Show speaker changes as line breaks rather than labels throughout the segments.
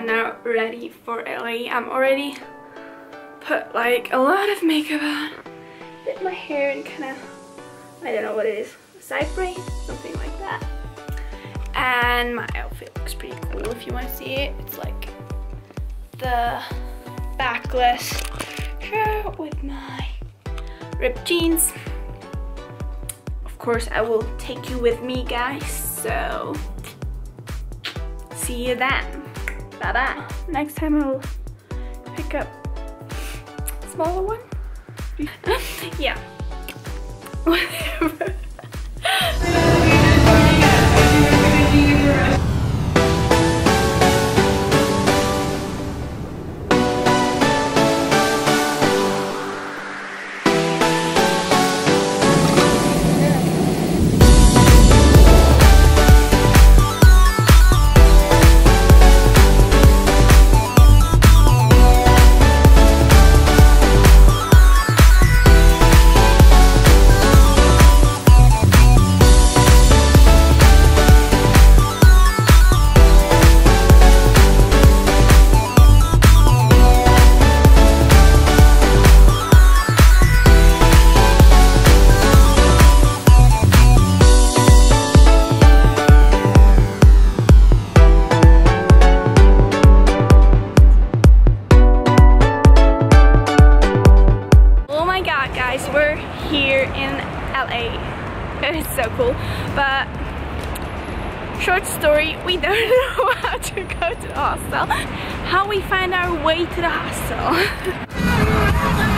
I'm now ready for LA. I'm already put like a lot of makeup on. Did my hair and kind of, I don't know what it is, cypre, something like that. And my outfit looks pretty cool if you want to see it. It's like the backless shirt with my ripped jeans. Of course, I will take you with me, guys. So, see you then. Bye bye. Next time I'll pick up smaller one. yeah. Whatever. So cool. But short story, we don't know how to go to the hostel. How we find our way to the hostel.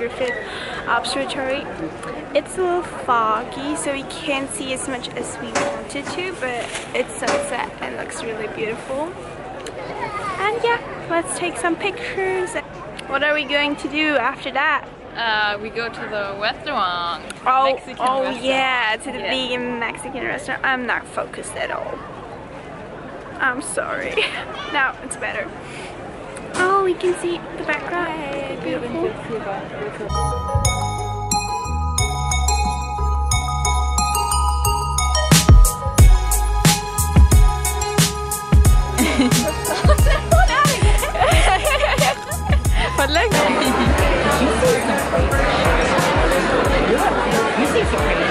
Griffith Observatory. It's a little foggy so we can't see as much as we wanted to but it's sunset and looks really beautiful. And yeah, let's take some pictures. What are we going to do after that?
Uh, we go to the restaurant.
Oh,
Mexican
oh
restaurant.
yeah, to the
Yeah.
vegan Mexican restaurant. I'm not focused at all. I'm sorry. now it's better. Oh, we can see the background. Beautiful.
But look.
Hi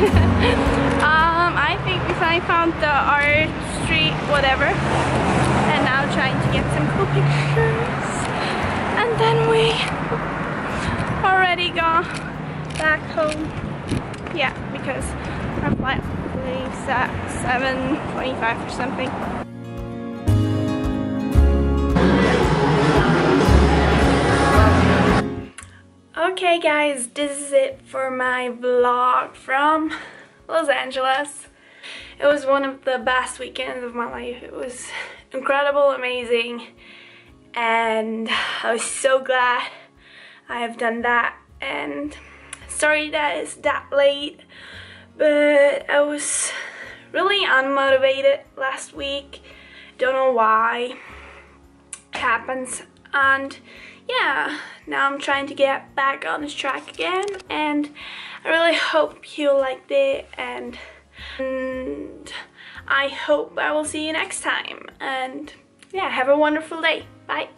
um, I think we finally found the art street, whatever. And now trying to get some cool pictures. And then we already go back home. Yeah, because our flight leaves at 7.25 or something. Okay guys, this is it for my vlog from Los Angeles. It was one of the best weekends of my life. It was incredible, amazing, and I was so glad I have done that. And sorry that it's that late, but I was really unmotivated last week. Don't know why it happens and yeah now I'm trying to get back on this track again and I really hope you liked it and, and I hope I will see you next time and yeah have a wonderful day. Bye